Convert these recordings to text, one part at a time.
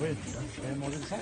Oui, tu manger ça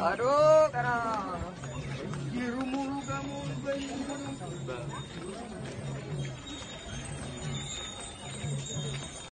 Aduh, karena.